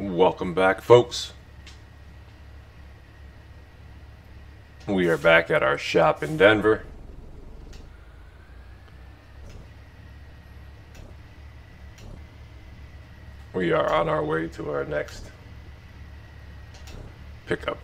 Welcome back, folks. We are back at our shop in Denver. We are on our way to our next pickup.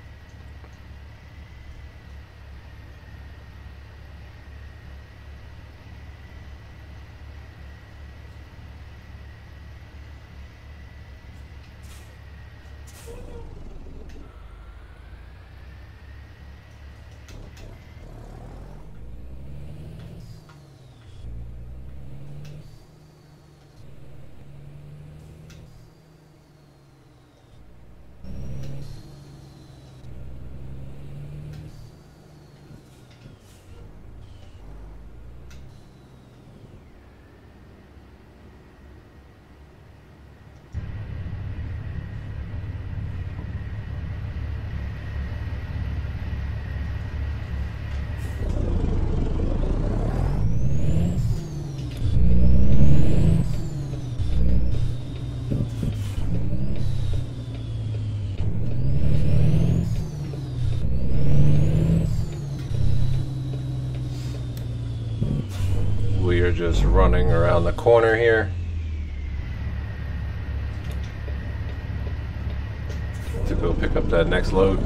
We are just running around the corner here. To go pick up that next load.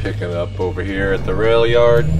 Picking up over here at the rail yard.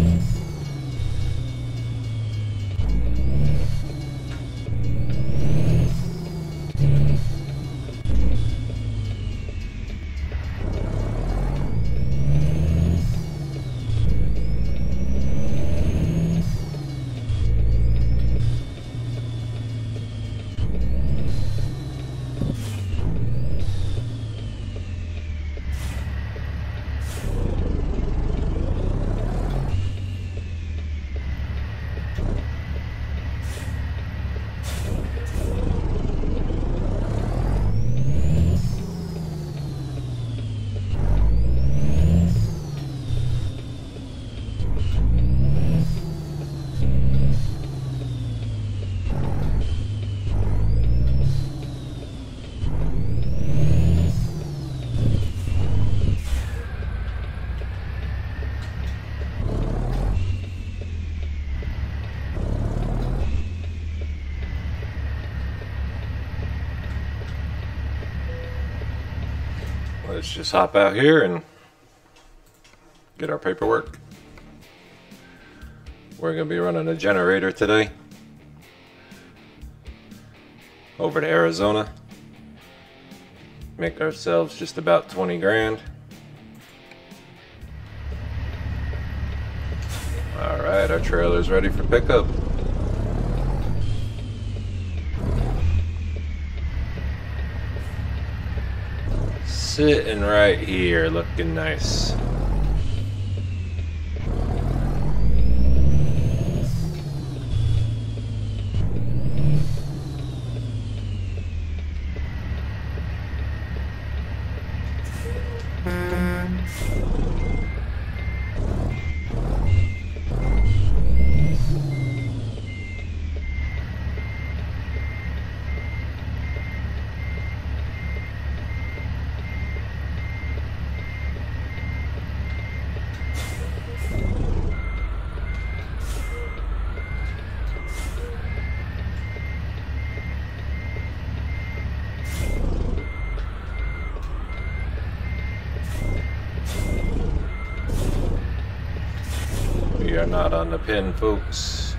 Just hop out here and get our paperwork. We're going to be running a generator today over to Arizona. Make ourselves just about 20 grand. All right, our trailer's ready for pickup. Sitting right here, looking nice. Pin, folks.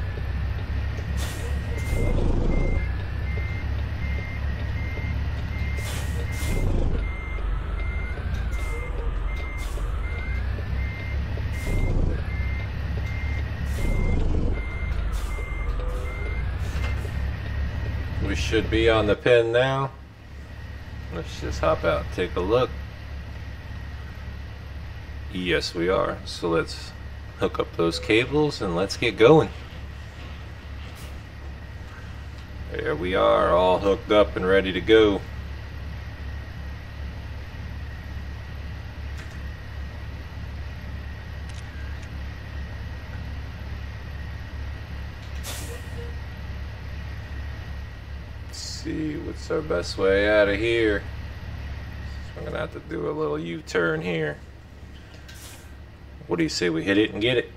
We should be on the pin now. Let's just hop out, take a look. Yes, we are. So let's hook up those cables and let's get going. There we are, all hooked up and ready to go. Let's see what's our best way out of here. I'm gonna have to do a little U-turn here. What do you say we hit it and get it?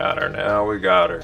Got her now, we got her.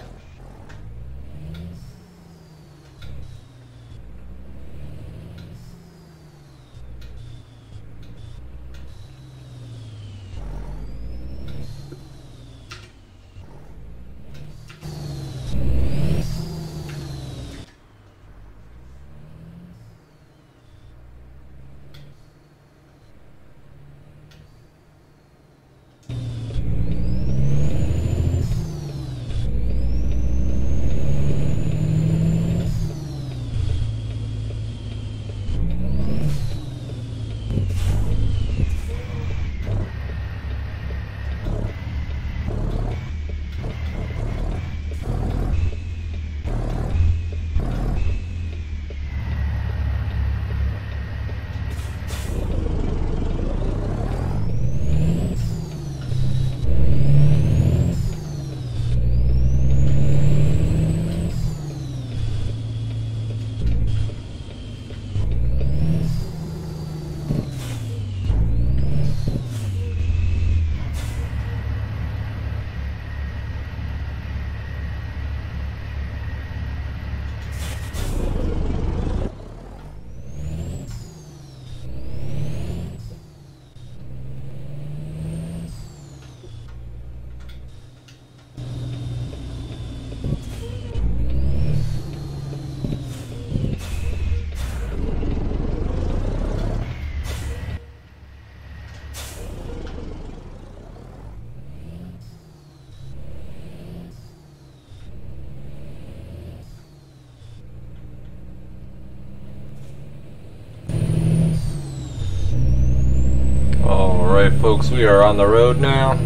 Alright, folks, we are on the road now.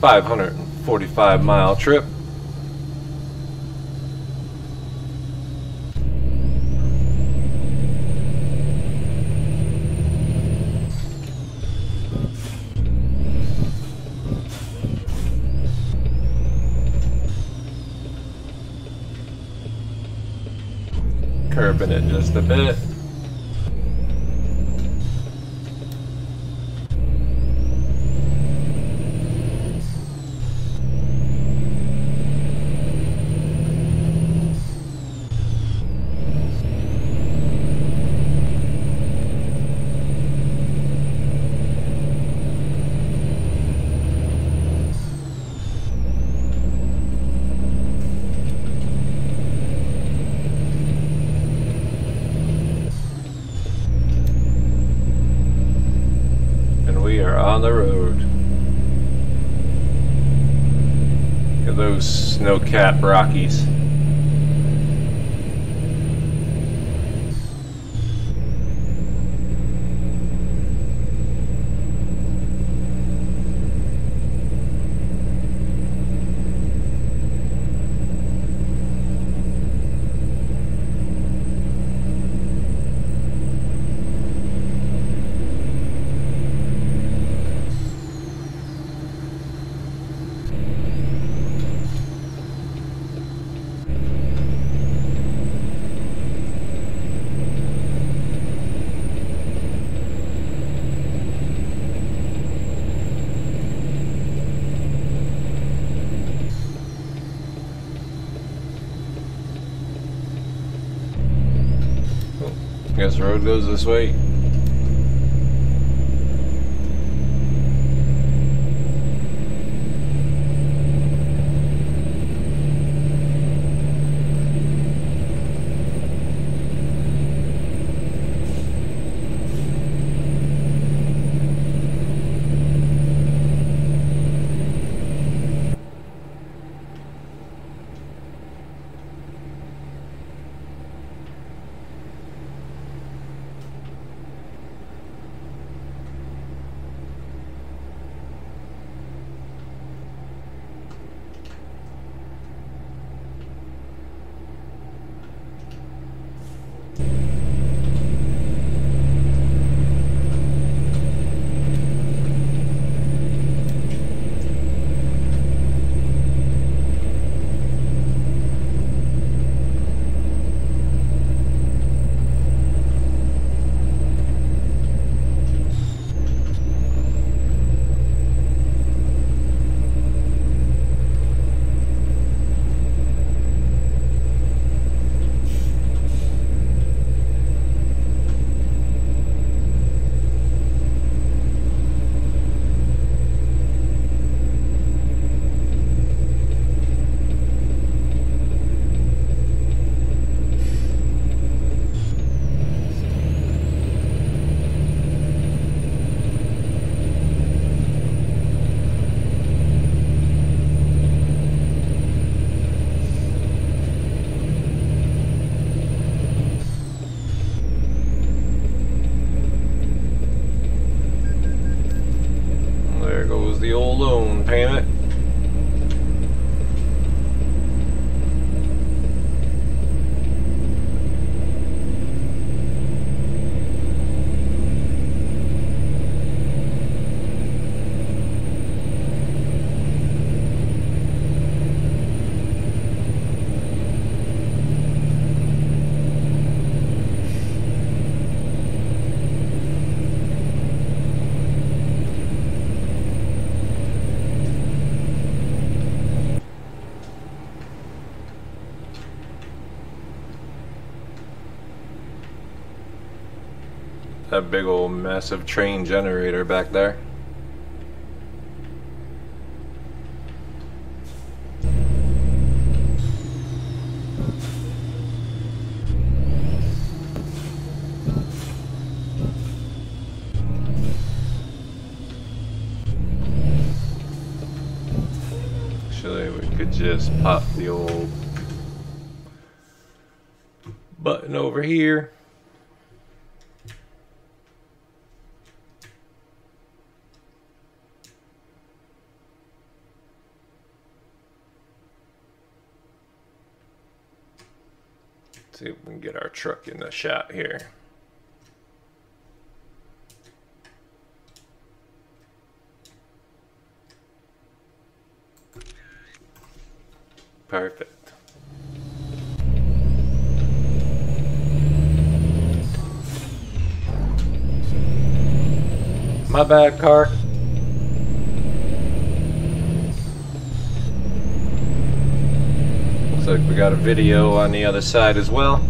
545 mile trip. Curbing it just a bit. and we are on the road. Look at those snow-capped Rockies. Goes this way. There goes the old loan payment. Big old massive train generator back there. Actually, we could just pop the old button over here. See if we can get our truck in the shot here. Perfect. My bad, car. Looks like we got a video on the other side as well.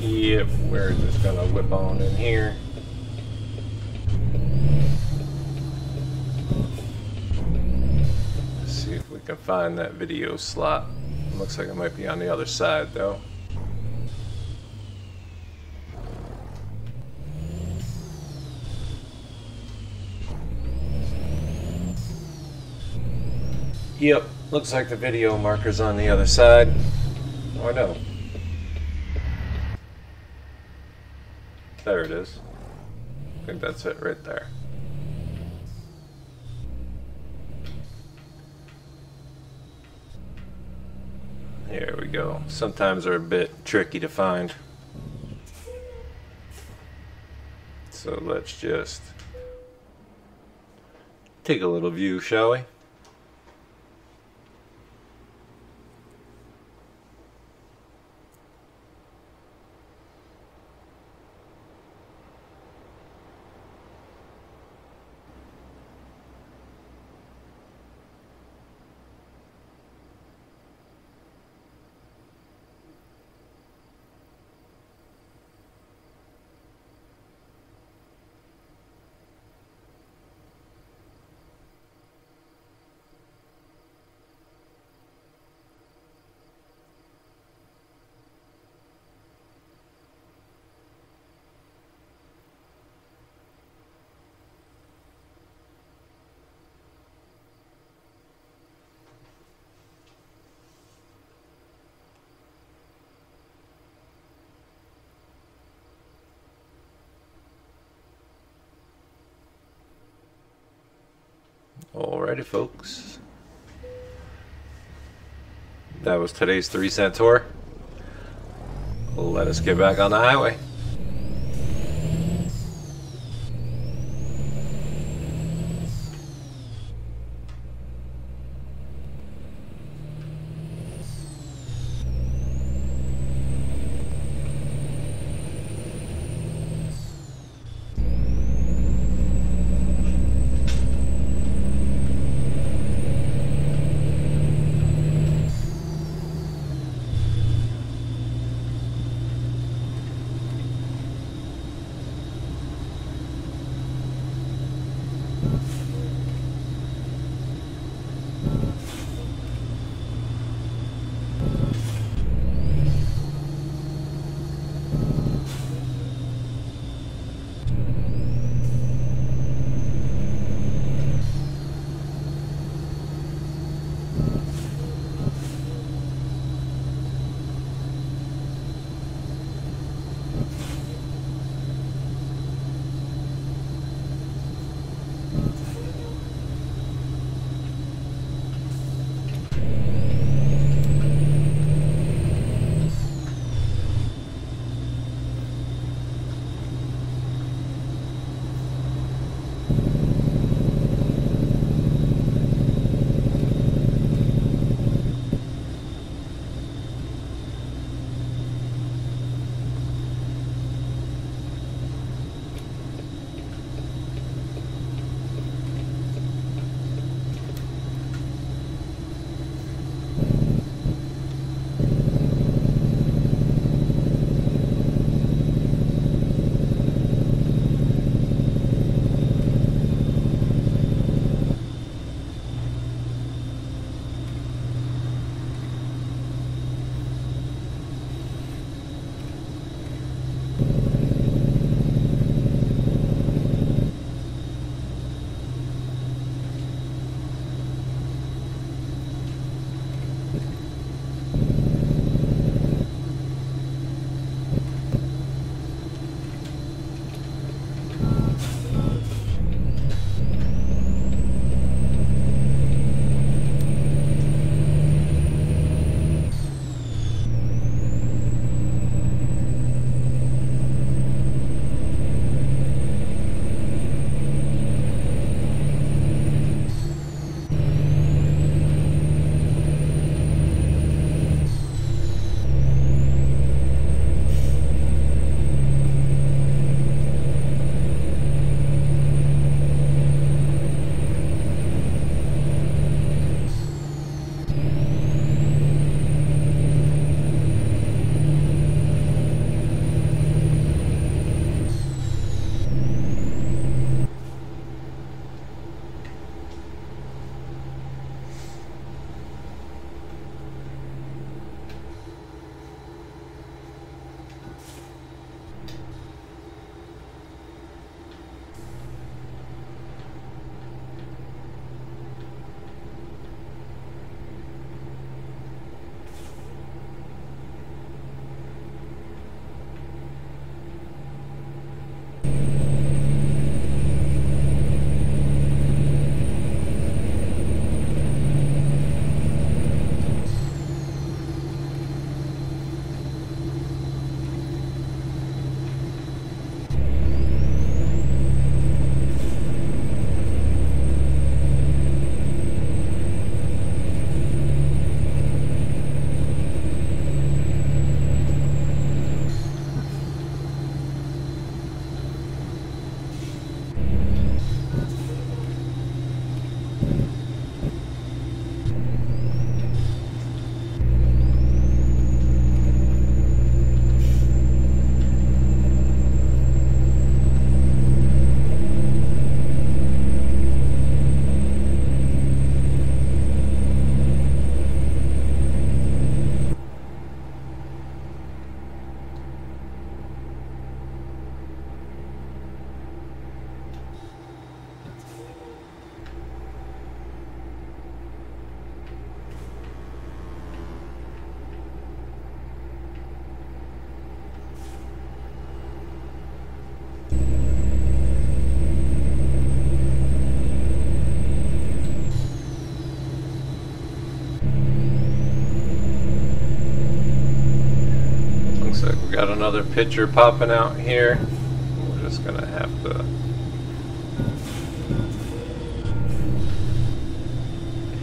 Yep, we're just gonna whip on in here. Let's see if we can find that video slot. Looks like it might be on the other side though. Yep, looks like the video marker's on the other side. Or no, There it is. I think that's it right there. Here we go. Sometimes they're a bit tricky to find. So let's just take a little view, shall we? Alrighty, folks. That was today's three cent tour. Let us get back on the highway. Another picture popping out here. We're just gonna have to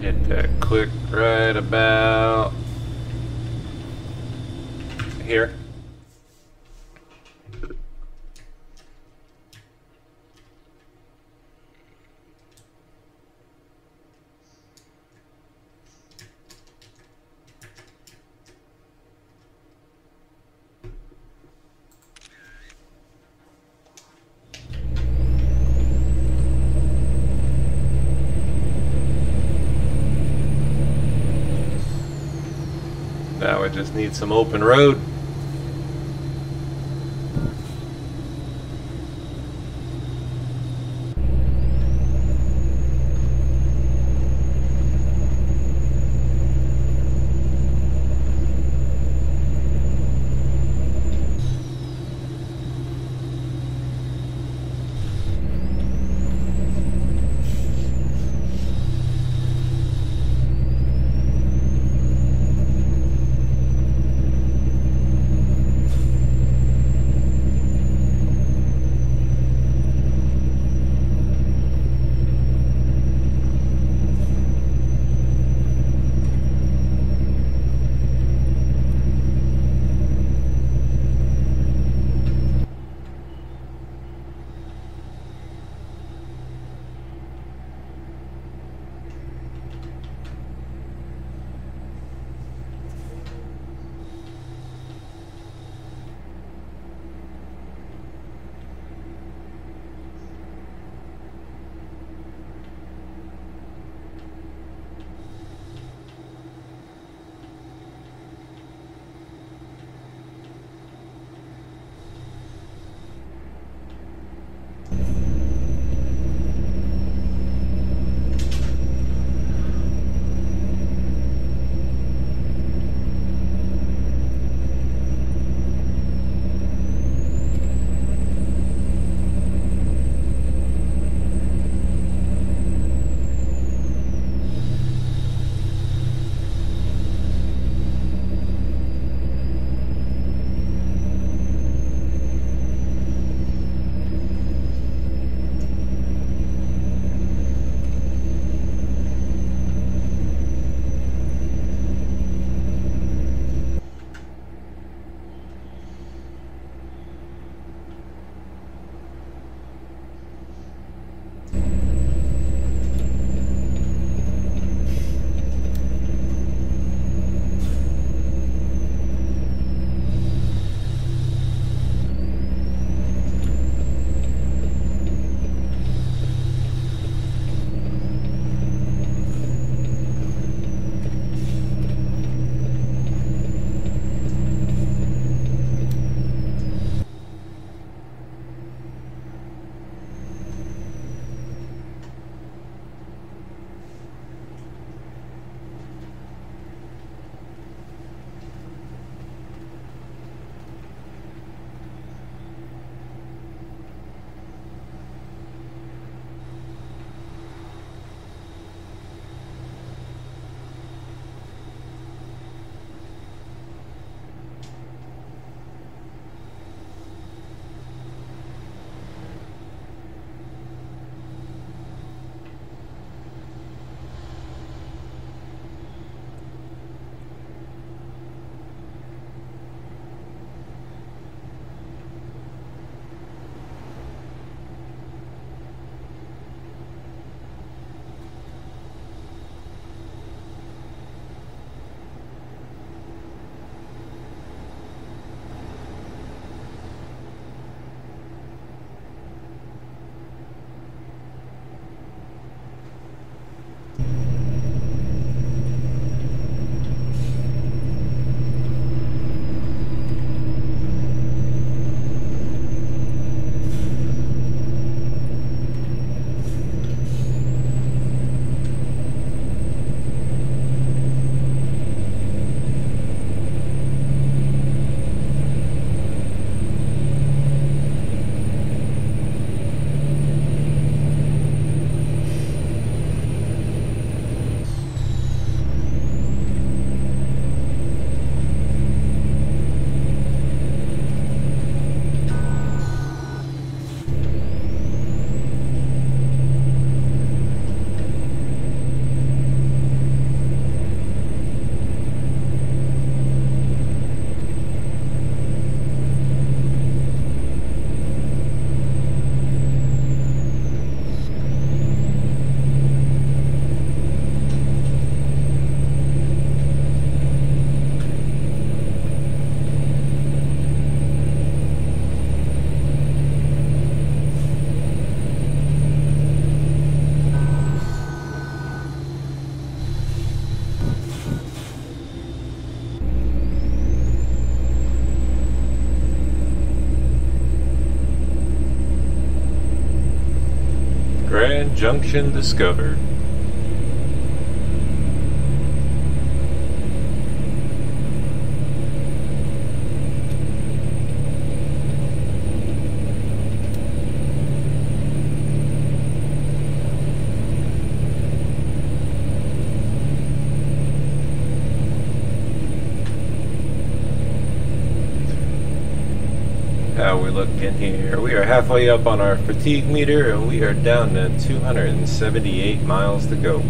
hit that quick right about here. Now we just need some open road. Junction discovered. Looking here? We are halfway up on our fatigue meter and we are down to 278 miles to go.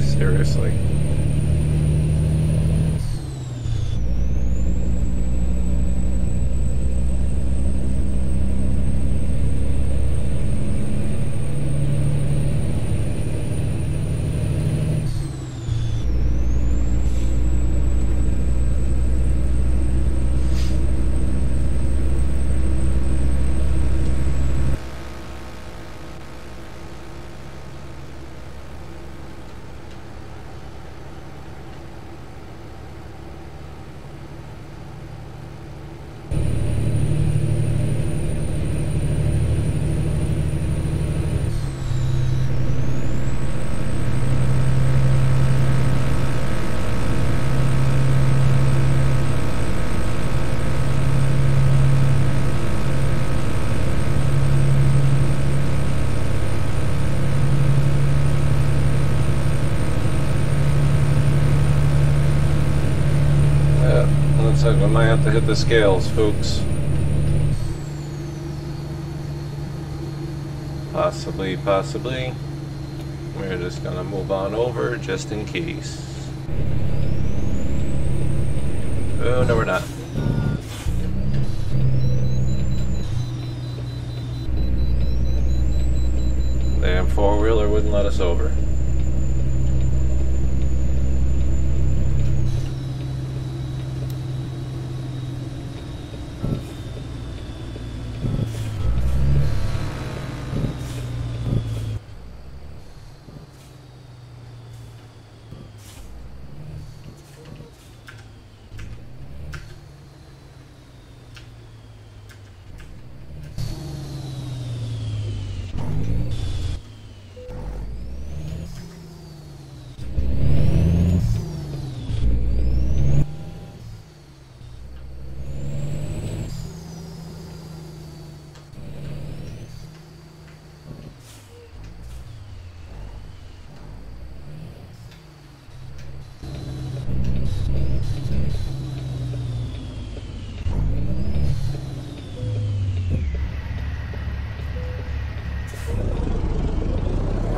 Seriously. Yeah, looks hit the scales, folks. Possibly, possibly. We're just gonna move on over just in case. Oh, no, we're not. Damn four wheeler wouldn't let us over.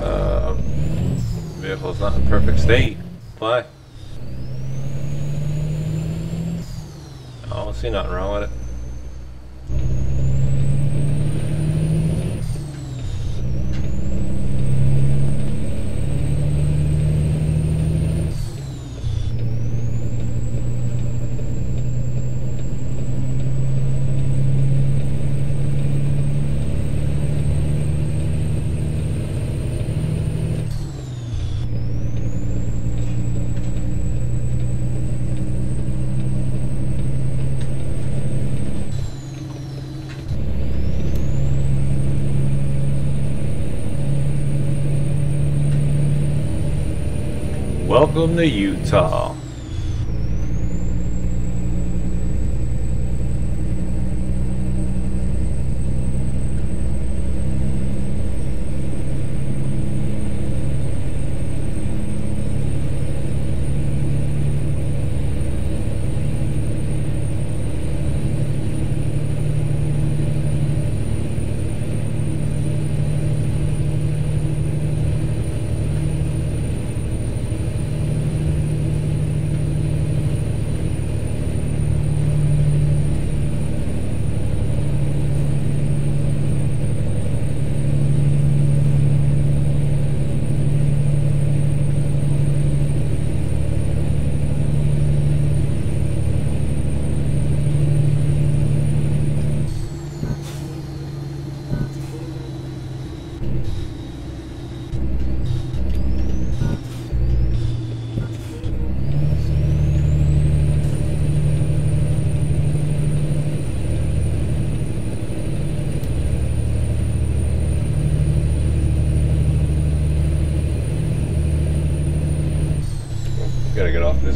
Uh, vehicle's not in perfect state. Why? I don't see nothing wrong with it. Welcome to Utah.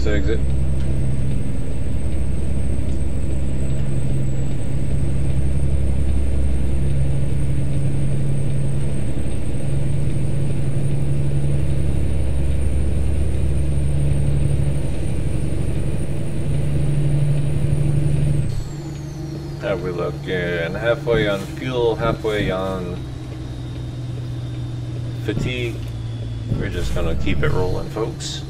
This exit. How we looking? Halfway on fuel, halfway on fatigue. We're just gonna keep it rolling, folks.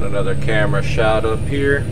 Got another camera shot up here.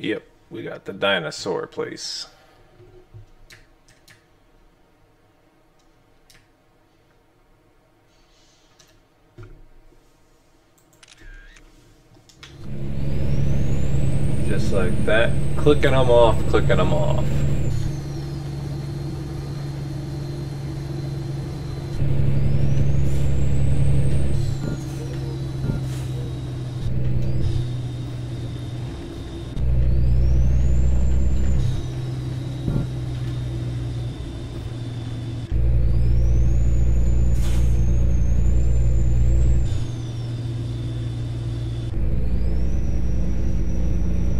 Yep, we got the dinosaur place. Just like that, clicking them off, clicking them off.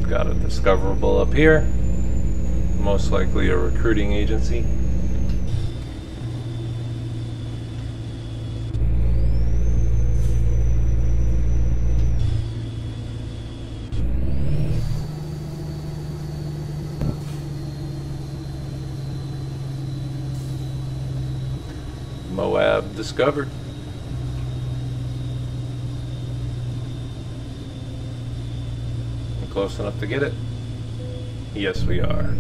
Got a up here. Most likely a recruiting agency. Moab discovered. Close enough to get it? Yes, we are.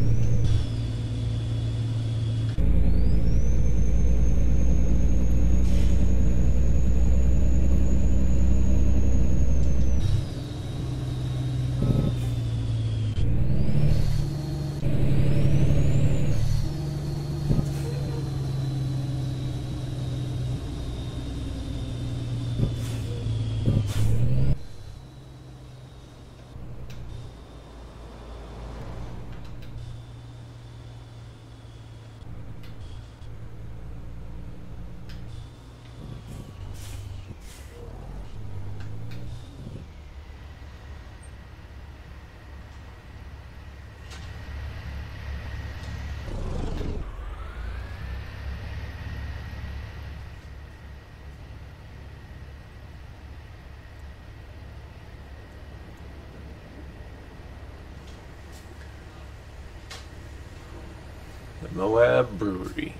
Moab Brewery.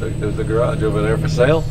Looks like there's a garage over there for sale.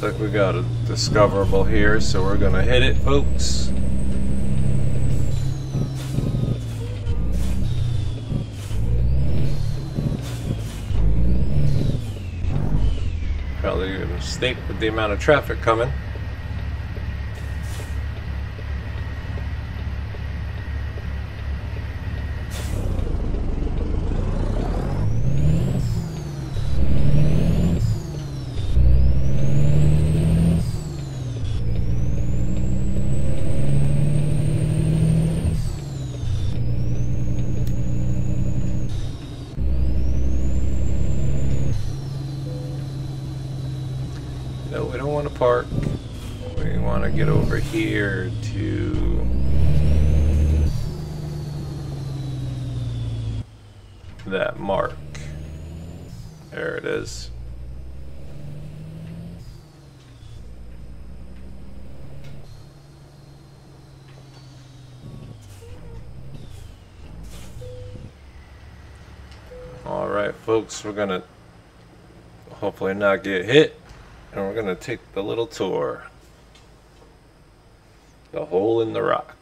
Looks like we got a discoverable here, so we're gonna hit it, folks. Probably a mistake with the amount of traffic coming. No, we don't want to park. We want to get over here to that mark. There it is. All right, folks, we're gonna hopefully not get hit. And we're gonna take the little tour. The hole in the rock.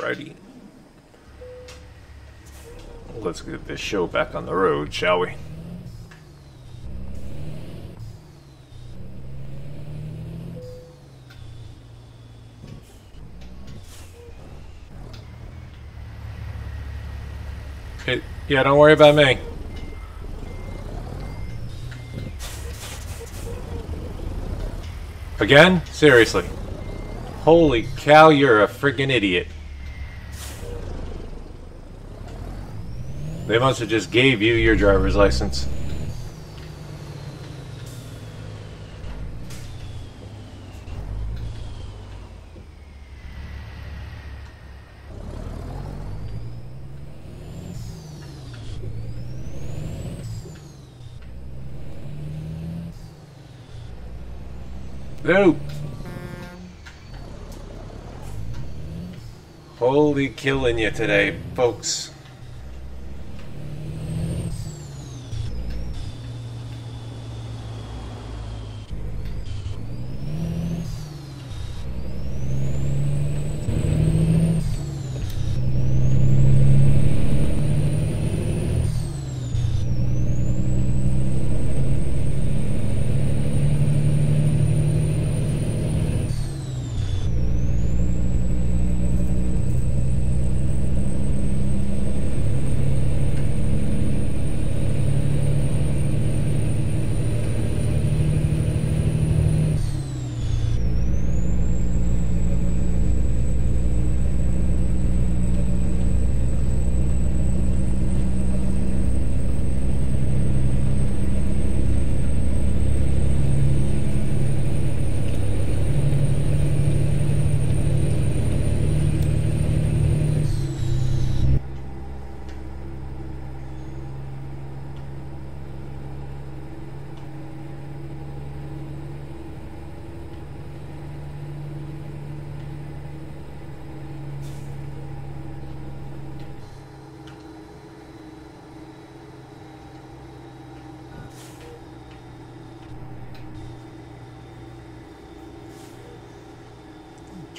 Alrighty. Let's get this show back on the road, shall we? Okay, yeah, don't worry about me. Again? Seriously. Holy cow, you're a friggin' idiot. They must have just gave you your driver's license. Holy killing you today, folks.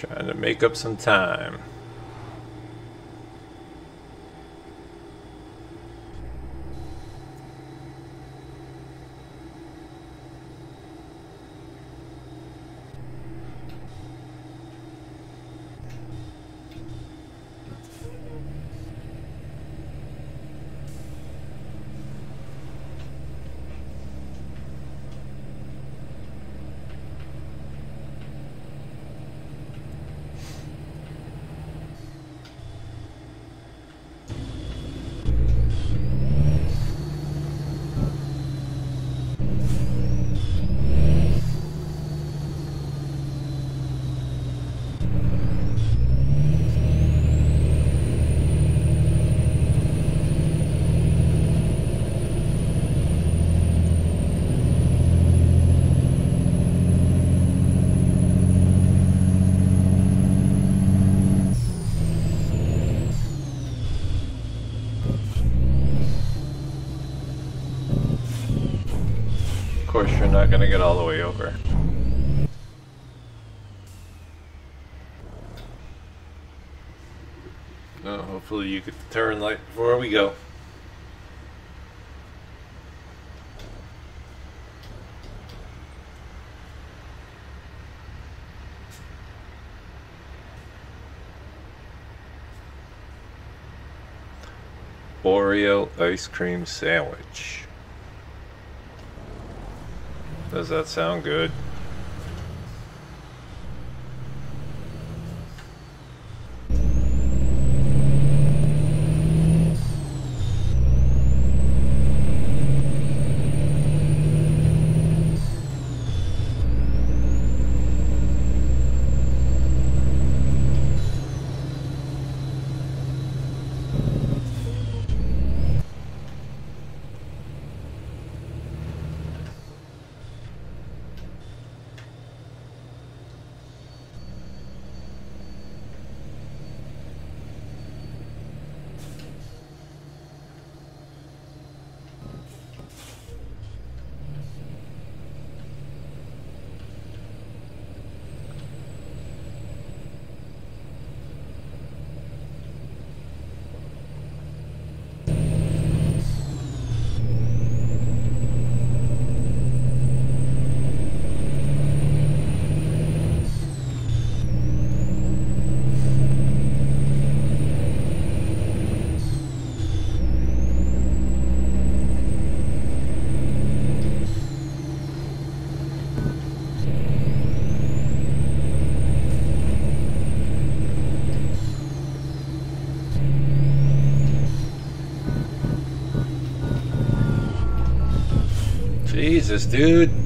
Trying to make up some time. To get all the way over. Oh, hopefully you get the turn light before we go. Oreo ice cream sandwich. Does that sound good? Jesus, dude.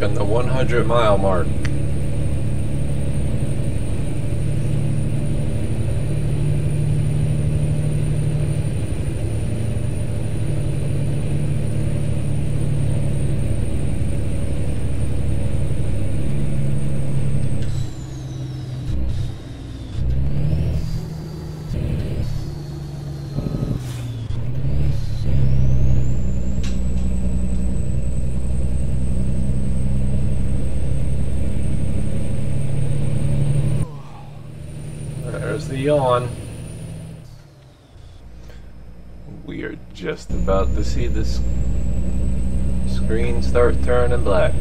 Have the 100 mile mark. There's the yawn. We are just about to see this screen start turning black.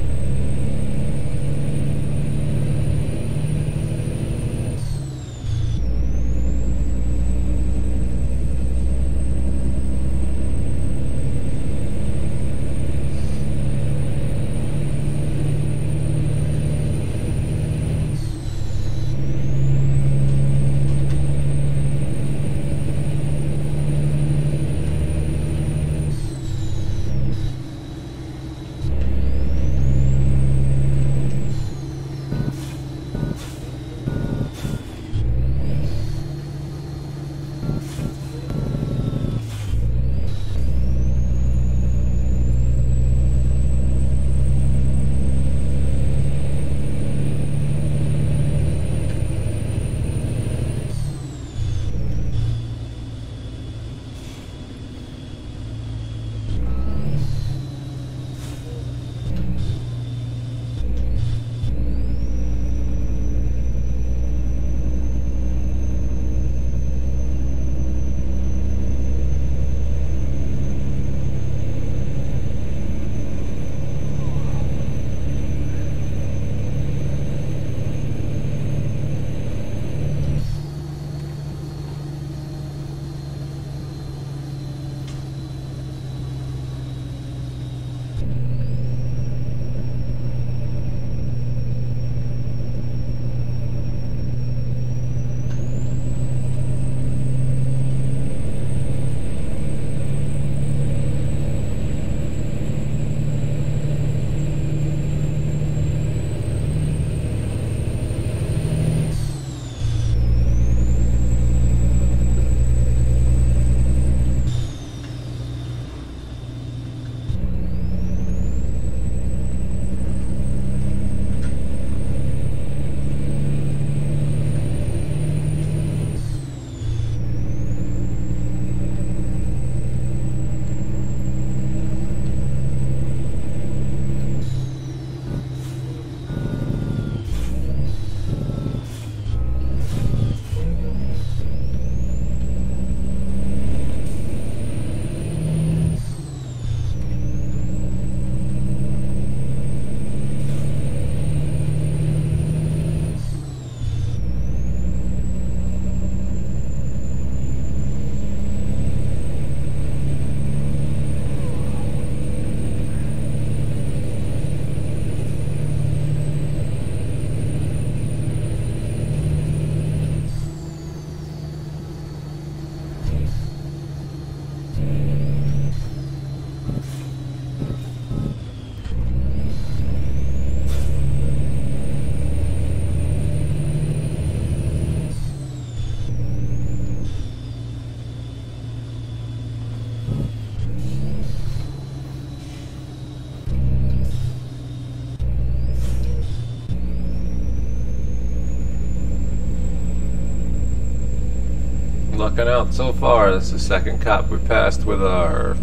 Lucking out so far. That's the second cop we passed with our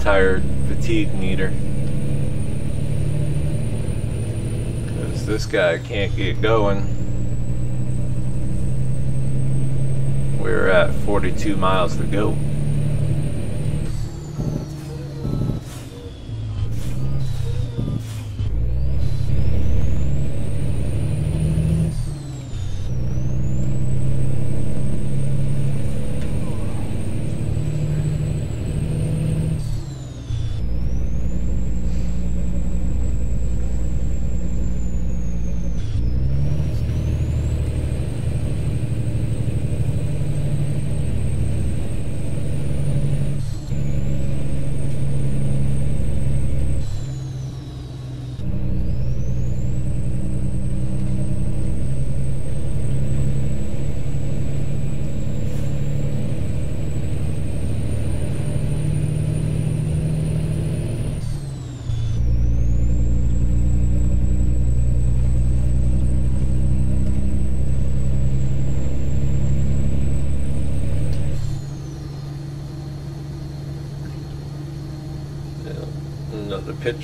tired fatigue meter. Because this guy can't get going. We're at 42 miles to go.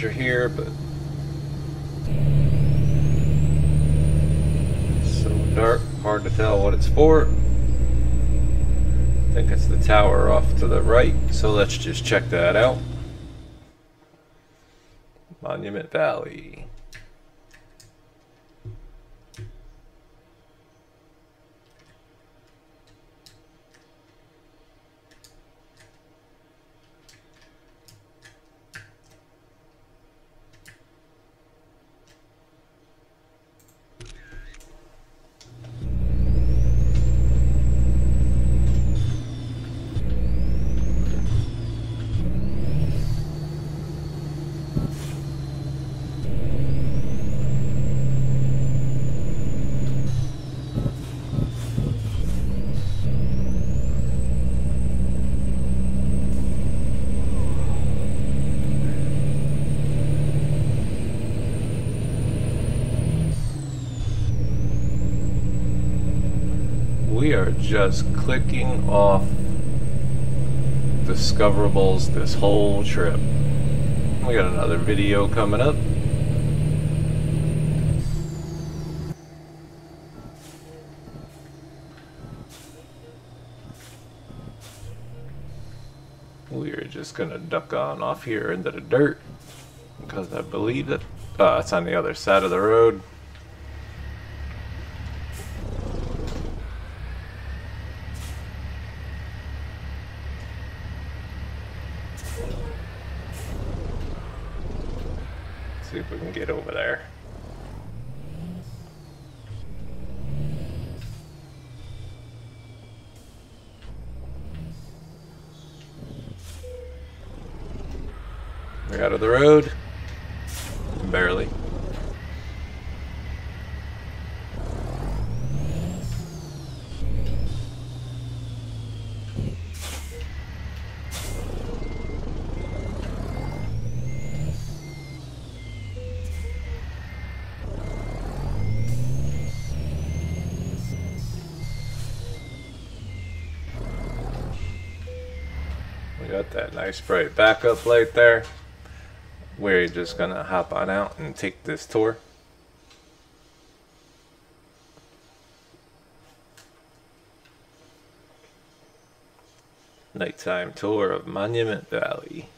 Picture here, but so dark, hard to tell what it's for. I think it's the tower off to the right, so let's just check that out. Monument Valley. we are just clicking off discoverables this whole trip. We got another video coming up. We are just gonna duck on off here into the dirt because I believe that uh, it's on the other side of the road. See if we can get over there. We're out of the road. Barely. We that nice bright backup light there. We're just gonna hop on out and take this tour. Nighttime tour of Monument Valley.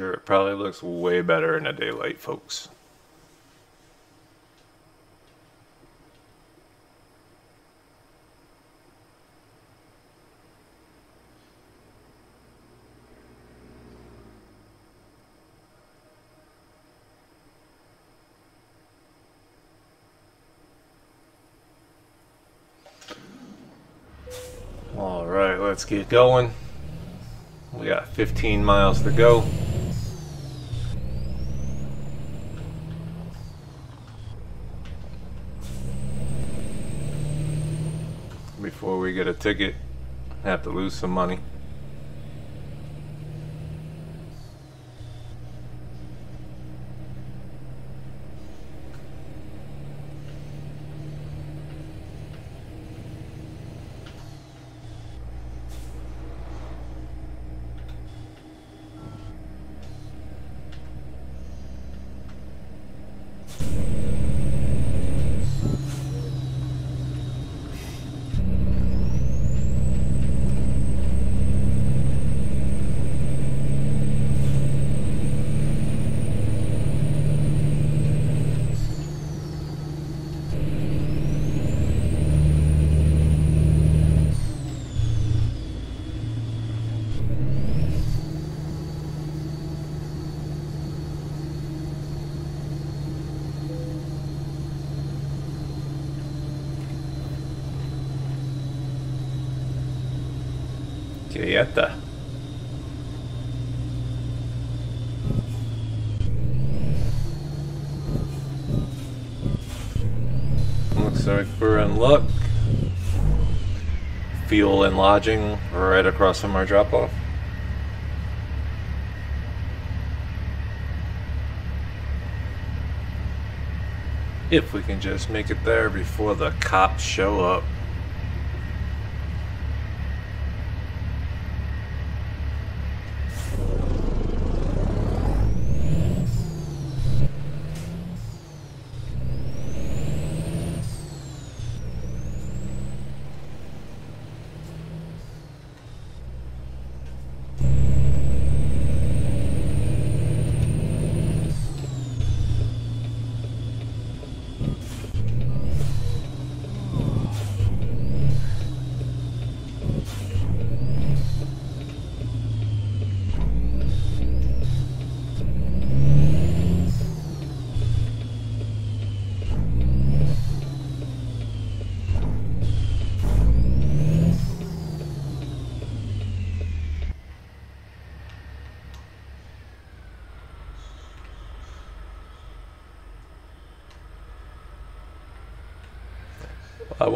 sure it probably looks way better in the daylight, folks. All right, let's get going. We got 15 miles to go. Get a ticket, have to lose some money. Kayenta. Looks like we're in luck. Fuel and lodging right across from our drop off. If we can just make it there before the cops show up.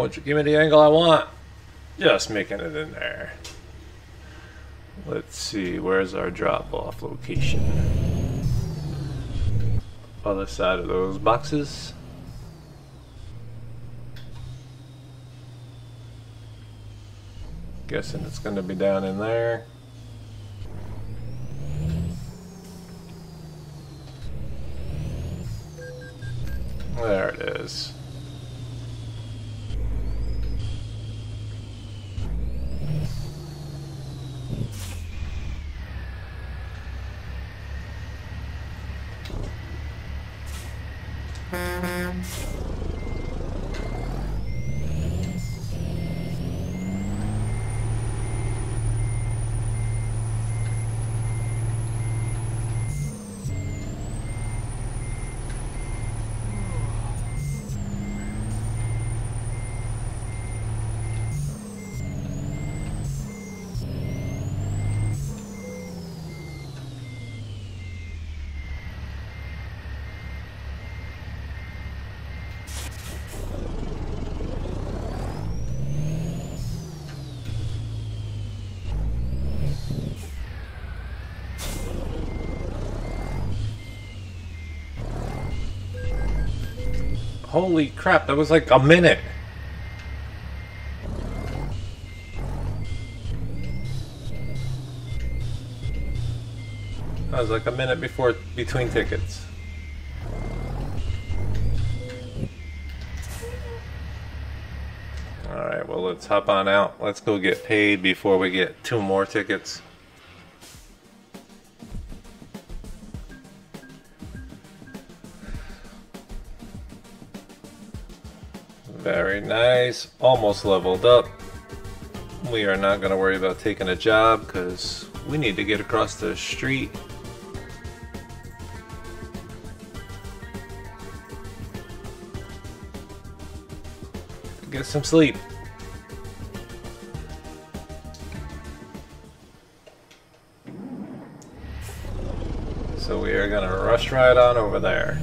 Want you give me the angle I want. Just making it in there. Let's see, where's our drop off location? Other side of those boxes. Guessing it's gonna be down in. There it is. Holy crap, that was like a minute. That was like a minute before between tickets. Alright, well let's hop on out. Let's go get paid before we get two more tickets. almost leveled up. We are not going to worry about taking a job because we need to get across the street. Get some sleep. So we are going to rush right on over there.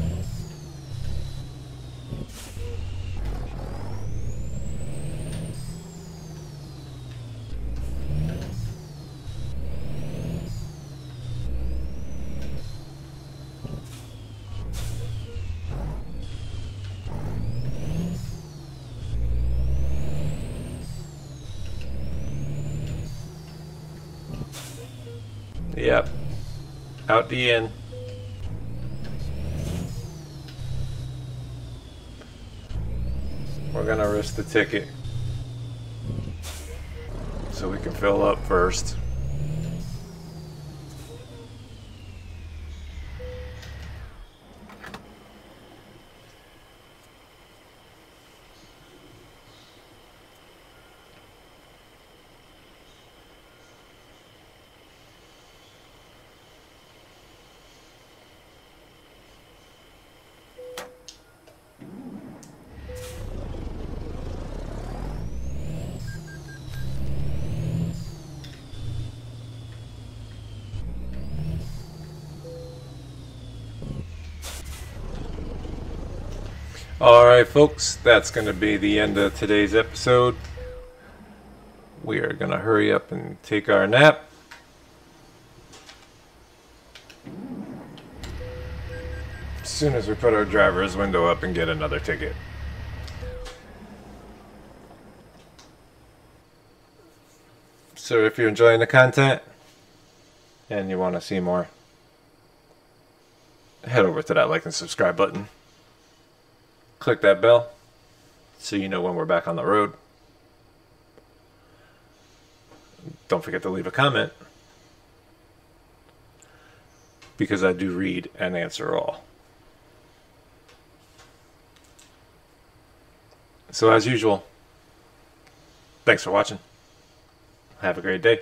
Yep. Out the inn. We're gonna risk the ticket. So we can fill up first. Alright, folks, that's going to be the end of today's episode. We are going to hurry up and take our nap. As soon as we put our driver's window up and get another ticket. So, if you're enjoying the content and you want to see more, head over to that like and subscribe button click that bell so you know when we're back on the road. Don't forget to leave a comment because I do read and answer all. So, as usual, thanks for watching. Have a great day.